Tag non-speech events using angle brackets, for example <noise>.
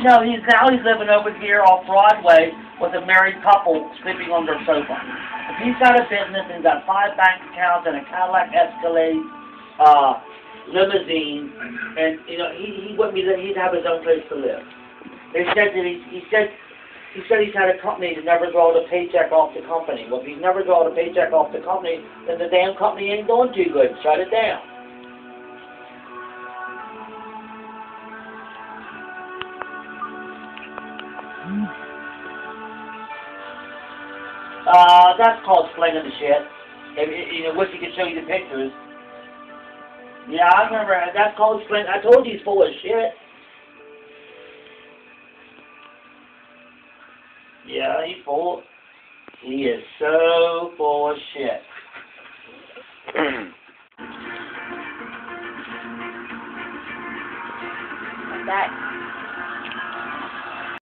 No, he's now he's living over here off Broadway with a married couple sleeping on their sofa. He's got a business and got five bank accounts and a Cadillac Escalade uh, limousine, and you know he he wouldn't be he'd have his own place to live. They said that he he said he said he's had a company that never draws a paycheck off the company. Well, if he's never drawn a paycheck off the company, then the damn company ain't doing too good. Shut it down. Uh, that's called slinging the shit. If, you know, wish he could show you the pictures. Yeah, I remember. That's called sling. I told you he's full of shit. Yeah, he's full. He is so full of shit. <clears throat> That